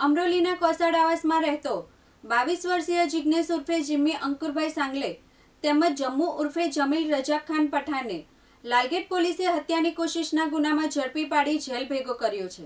અમરોલીના કોસાડ આવાસમાં રહેતો બાવીસ વર્ષીય જિજ્ઞેશ ઉર્ફે જિમ્મી અંકુરભાઈ સાંગલે તેમજ જમ્મુ ઉર્ફે જમીલ રજાક ખાન પઠાને લાલગેટ પોલીસે હત્યાની કોશિશના ગુનામાં ઝડપી પાડી જેલ ભેગો કર્યો છે.